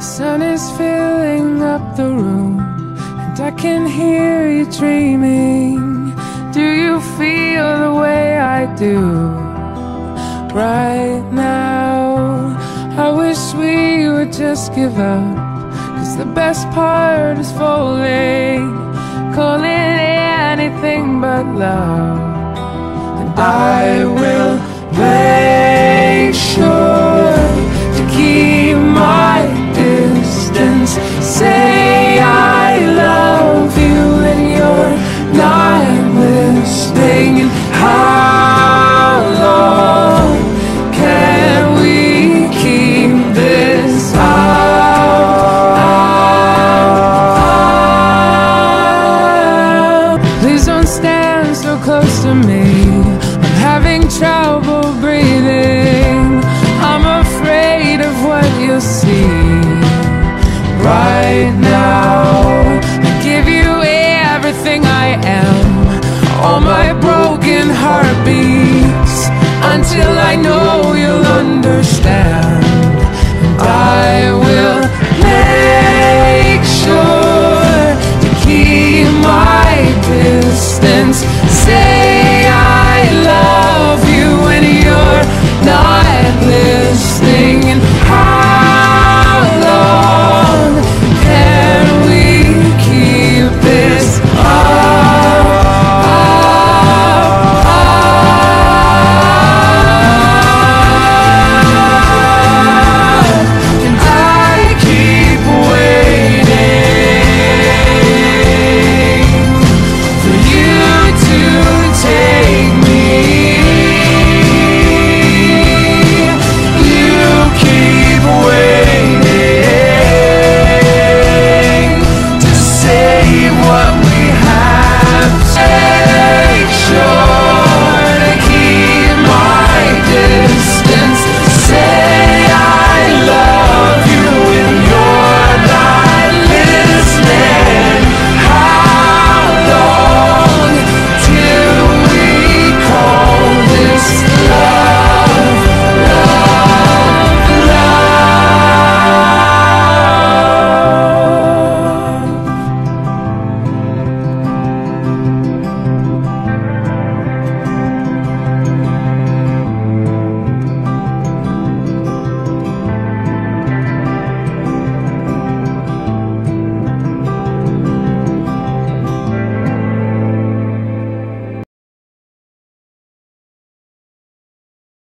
The sun is filling up the room, and I can hear you dreaming. Do you feel the way I do right now? I wish we would just give up, cause the best part is falling. Call it anything but love. And I will